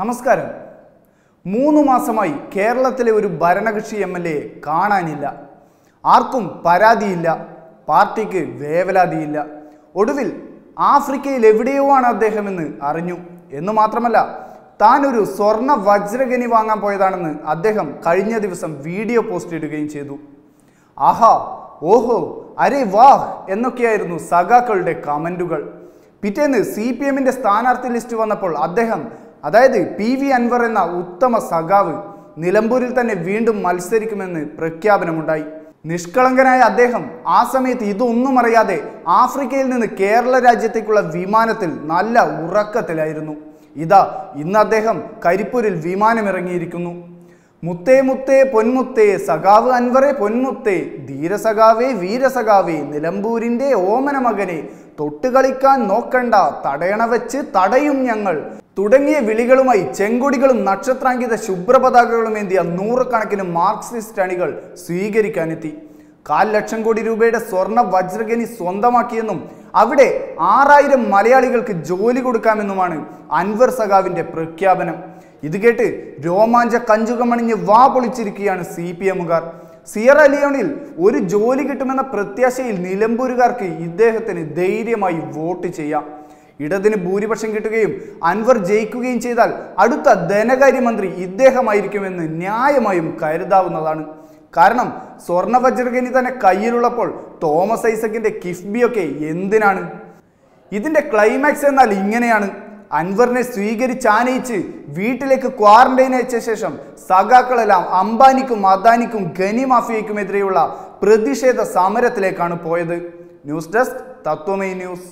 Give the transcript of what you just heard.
നമസ്കാരം. മൂന്ന് മാസമായി കേരളത്തിലെ ഒരു ഭരണകക്ഷി എം എൽ എ കാണാനില്ല. ആർക്കും പരാതിയില്ല. പാർട്ടിക്ക് വേവലാതിയില്ല. ഒടുവിൽ ആഫ്രിക്കയിൽ എവിടെയോ ആണ് അദ്ദേഹമെന്ന് അറിഞ്ഞു. എന്ന് മാത്രമല്ല താൻ ഒരു സ്വർണ വജ്രഗനി വാങ്ങാൻ പോയതാണെന്ന് അദ്ദേഹം കഴിഞ്ഞ ദിവസം വീഡിയോ പോസ്റ്റ് ഇടുകയും ചെയ്തു. ആഹാ ഓഹോ അരെ വാഹ് എന്നൊക്കെയായിരുന്നു സഖാക്കളുടെ കമന്റുകൾ പിറ്റേന്ന് സി പി എമ്മിന്റെ സ്ഥാനാർത്ഥി ലിസ്റ്റ് വന്നപ്പോൾ അദ്ദേഹം അതായത് പി വി അൻവർ എന്ന ഉത്തമ സഖാവ് നിലമ്പൂരിൽ തന്നെ വീണ്ടും മത്സരിക്കുമെന്ന് പ്രഖ്യാപനമുണ്ടായി. നിഷ്കളങ്കനായ അദ്ദേഹം ആ സമയത്ത് ഇതൊന്നും അറിയാതെ ആഫ്രിക്കയിൽ നിന്ന് കേരള രാജ്യത്തേക്കുള്ള വിമാനത്തിൽ നല്ല ഉറക്കത്തിലായിരുന്നു. ഇതാ ഇന്ന് അദ്ദേഹം കരിപ്പൂരിൽ വിമാനമിറങ്ങിയിരിക്കുന്നു. മുത്തേ മുത്തേ പൊന്മുത്തേ സഖാവ് അൻവറെ പൊന്മുത്തേ ധീരസഖാവേ വീരസഖാവേ നിലമ്പൂരിന്റെ ഓമന മകനെ തൊട്ടുകളിക്കാൻ നോക്കണ്ട തടയണ വെച്ച് തടയും ഞങ്ങൾ. തുടങ്ങിയ വിളികളുമായി ചെങ്കൊടികളും നക്ഷത്രാങ്കിത ശുഭ്രപതാകകളും എന്തിയ നൂറുകണക്കിന് മാർക്സിസ്റ്റ് അണികൾ സ്വീകരിക്കാനെത്തി. കാൽ ലക്ഷം കോടി രൂപയുടെ സ്വർണ വജ്രഗനി സ്വന്തമാക്കിയെന്നും അവിടെ ആറായിരം മലയാളികൾക്ക് ജോലി കൊടുക്കാമെന്നുമാണ് അൻവർ സഖാവിന്റെ പ്രഖ്യാപനം. ഇത് കേട്ട് രോമാഞ്ച കഞ്ചുകമണിഞ്ഞ് വാ പൊളിച്ചിരിക്കുകയാണ് സി പി എമ്മുകാർ. സിയറ ലിയോണിൽ ഒരു ജോലി കിട്ടുമെന്ന പ്രത്യാശയിൽ നിലമ്പൂരുകാർക്ക് ഇദ്ദേഹത്തിന് ധൈര്യമായി വോട്ട് ചെയ്യാം. ഇടതിന് ഭൂരിപക്ഷം കിട്ടുകയും അൻവർ ജയിക്കുകയും ചെയ്താൽ അടുത്ത ധനകാര്യമന്ത്രി ഇദ്ദേഹമായിരിക്കുമെന്ന് ന്യായമായും കരുതാവുന്നതാണ്. കാരണം സ്വർണവജ്രഗണി തന്നെ കയ്യിലുള്ളപ്പോൾ തോമസ് ഐസക്കിന്റെ കിഫ്ബിയൊക്കെ എന്തിനാണ്? ഇതിന്റെ ക്ലൈമാക്സ് എന്നാൽ ഇങ്ങനെയാണ്. അൻവറിനെ സ്വീകരിച്ചാനയിച്ച് വീട്ടിലേക്ക് ക്വാറന്റൈൻ അയച്ച ശേഷം സഖാക്കളെല്ലാം അംബാനിക്കും അദാനിക്കും ഖനി മാഫിയയ്ക്കുമെതിരെയുള്ള പ്രതിഷേധ സമരത്തിലേക്കാണ് പോയത്. ന്യൂസ് ഡെസ്ക് തത്വമേ ന്യൂസ്.